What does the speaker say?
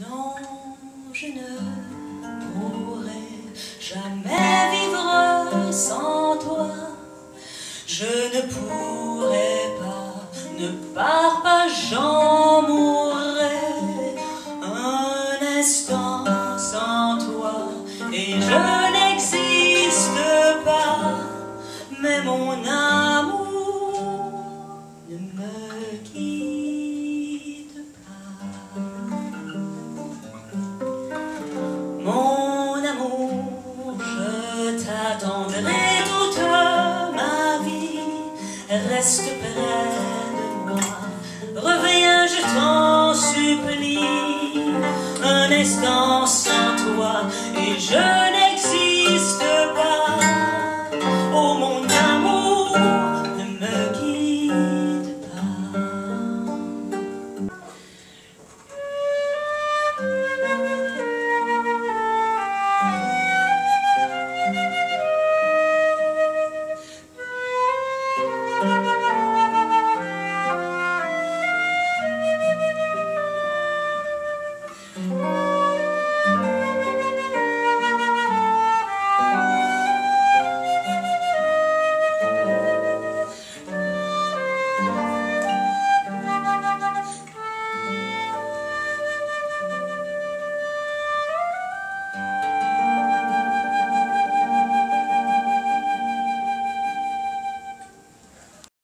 Non, je ne pourrai jamais vivre sans toi. Je ne pourrai pas, ne pars pas, j'en mourrai un instant sans toi et je Mon amour, je t'attendrai toute ma vie, reste près de moi, reviens, je t'en supplie, un instant sans toi, et je n'ai